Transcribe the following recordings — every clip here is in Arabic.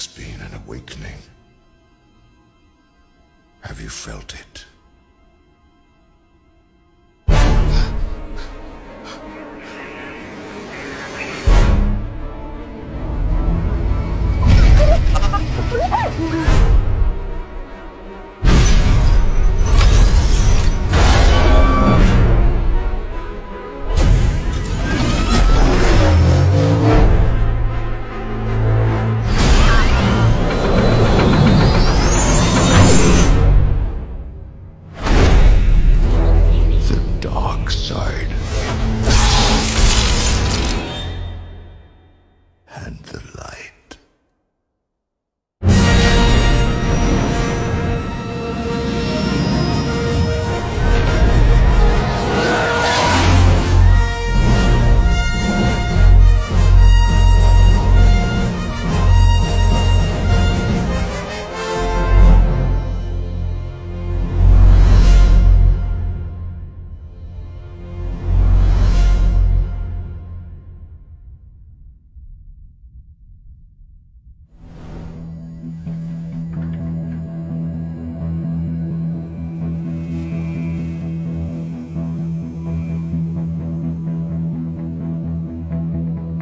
has been an awakening. Have you felt it? Side.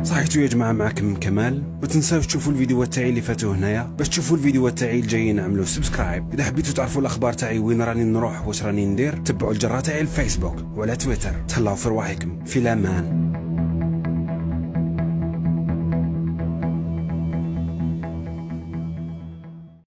صحيتوا يا جماعة معكم كمال؟ ما تنساوش تشوفوا الفيديوهات تاعي اللي فاتوا هنايا. باش تشوفوا الفيديوهات تاعي الجايين اعملوا سبسكرايب. إذا حبيتوا تعرفوا الأخبار تاعي وين راني نروح واش راني ندير تبعوا الجرة تاعي الفيسبوك وعلى تويتر. تهلاو في رواحكم. في الأمان.